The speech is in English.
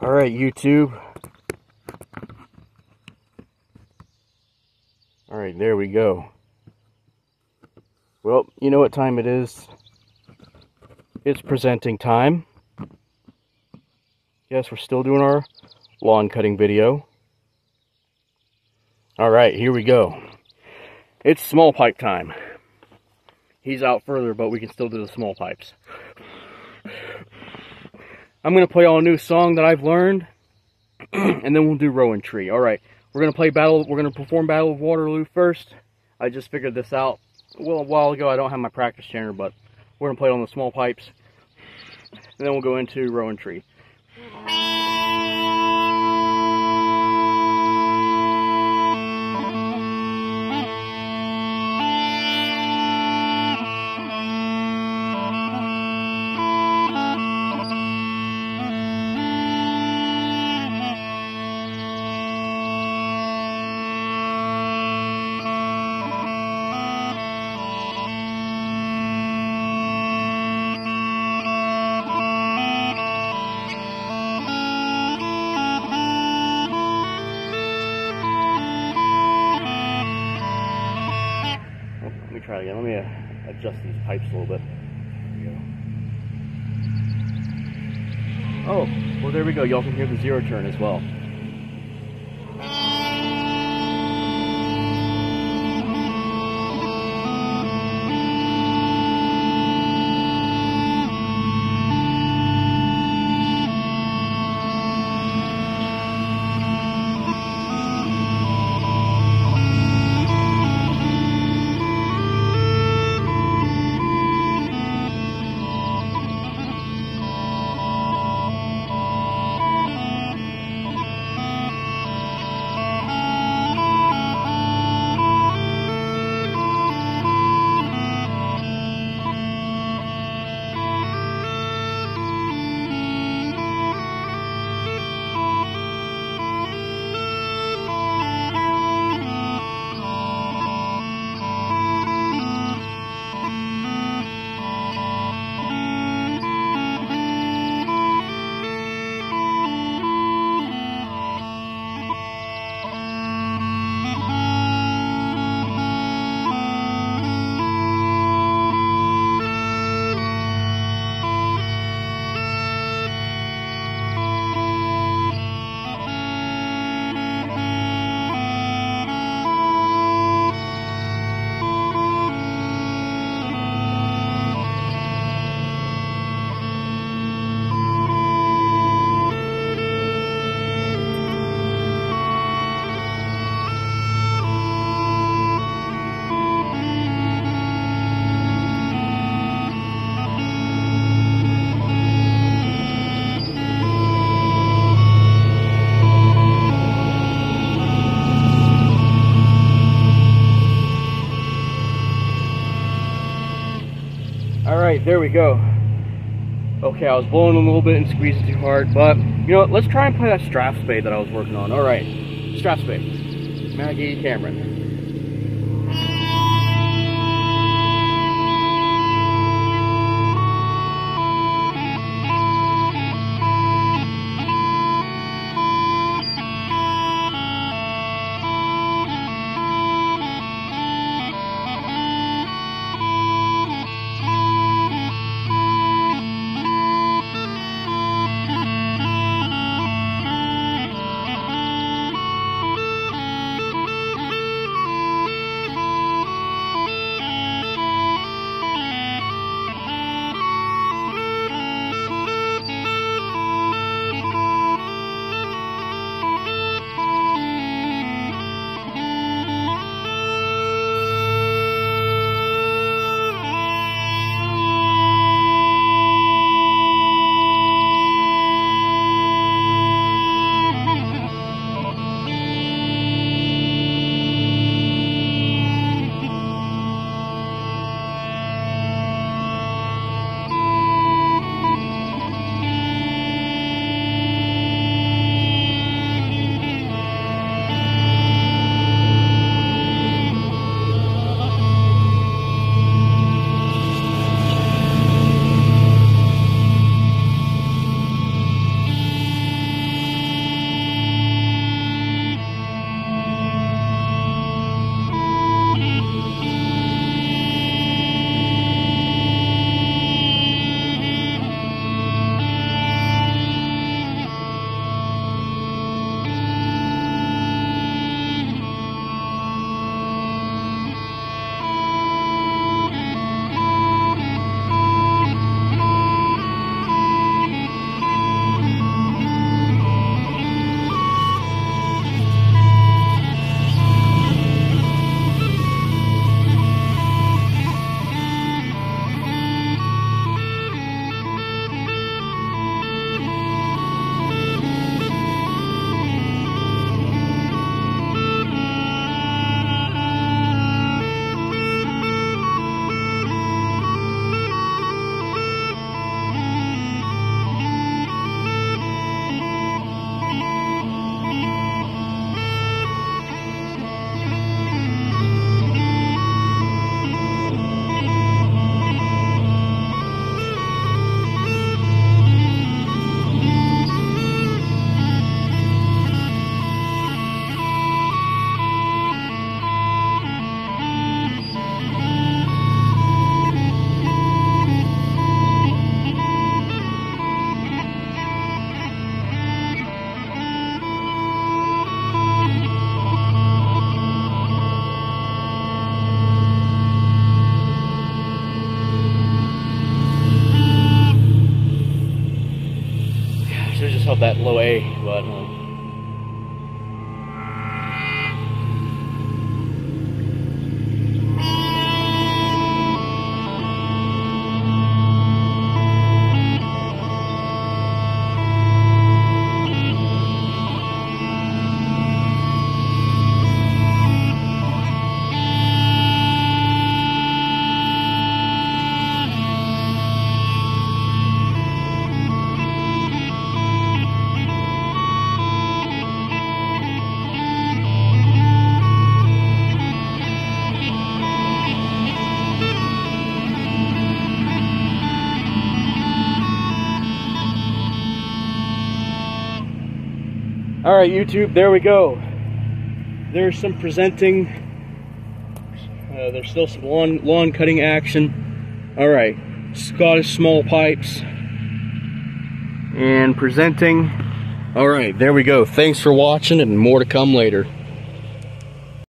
All right, YouTube. All right, there we go. Well, you know what time it is. It's presenting time. Yes, we're still doing our lawn cutting video. All right, here we go. It's small pipe time. He's out further, but we can still do the small pipes. I'm going to play all a new song that I've learned, and then we'll do Rowan Tree. All right, we're going to play Battle, we're going to perform Battle of Waterloo first. I just figured this out well, a while ago. I don't have my practice chanter, but we're going to play it on the small pipes, and then we'll go into Rowan Tree. Try again. Let me uh, adjust these pipes a little bit. There we. Oh, well there we go. Y'all can hear the zero turn as well. All right, there we go. Okay, I was blowing a little bit and squeezing too hard, but you know what? Let's try and play that strap spade that I was working on. All right, strathspey. Maggie Cameron. Low A, All right, YouTube, there we go. There's some presenting. Uh, there's still some lawn, lawn cutting action. All right, Scottish small pipes. And presenting. All right, there we go. Thanks for watching and more to come later.